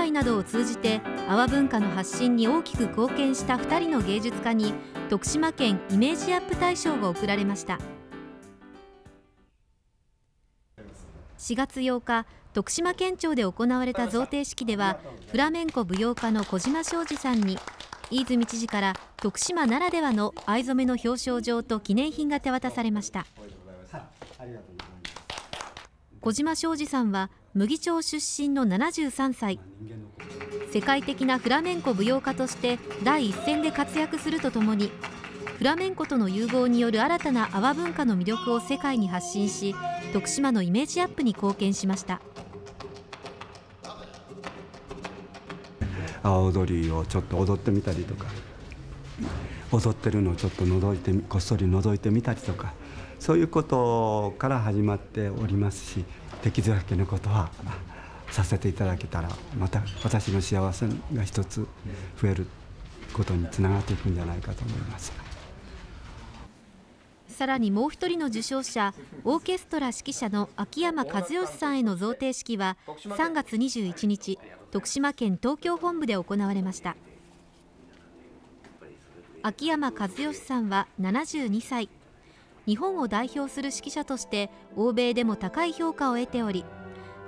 会などを通じて阿波文化の発信に大きく貢献した2人の芸術家に徳島県イメージアップ大賞が贈られました。4月8日徳島県庁で行われた贈呈式ではフラメンコ舞踊家の小島昌司さんに飯泉知事から徳島ならではの藍染めの表彰状と記念品が手渡されました。小島昌司さんは麦町出身の73歳。世界的なフラメンコ舞踊家として第一線で活躍するとともにフラメンコとの融合による新たな阿波文化の魅力を世界に発信し徳島のイメージアップに貢献しました。阿波踊りをちょっと踊ってみたりとか踊ってるのをちょっと覗いてこっそり覗いてみたりとかそういうことから始まっておりますしできるだけのことはさせていただけたらまた私の幸せが一つ増えることにつながっていくんじゃないかと思います。さらにもう一人の受賞者オーケストラ指揮者の秋山和義さんへの贈呈式は3月21日徳島県東京本部で行われました秋山和義さんは72歳日本を代表する指揮者として欧米でも高い評価を得ており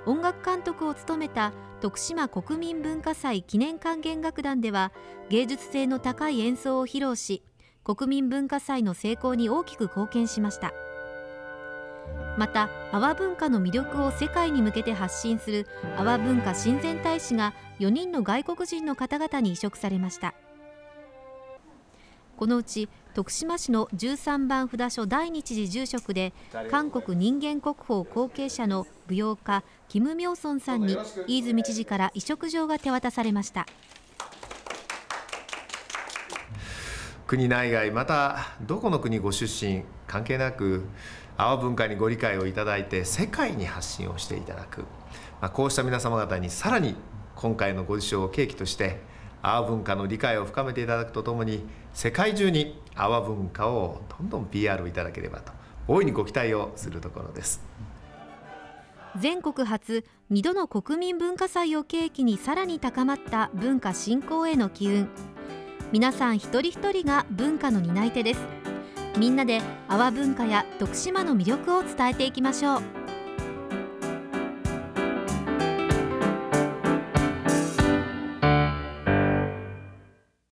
音楽監督を務めた徳島国民文化祭記念管弦楽団では芸術性の高い演奏を披露し国民文化祭の成功に大きく貢献しました。また阿波文化の魅力を世界に向けて発信する阿波文化親善大使が4人の外国人の方々に委嘱されました。このうち徳島市の13番札所第二次住職で韓国人間国宝後継者の舞踊家キム・ミョーソンさんに飯泉知事から委嘱状が手渡されました。国内外またどこの国ご出身関係なく阿波文化にご理解をいただいて世界に発信をしていただく、まあ、こうした皆様方にさらに今回のご受賞を契機として阿波文化の理解を深めていただくとともに世界中に阿波文化をどんどん PR をいただければと大いにご期待をするところです。全国初2度の国民文化祭を契機にさらに高まった文化振興への機運。皆さん一人一人が文化の担い手です。みんなで阿波文化や徳島の魅力を伝えていきましょう。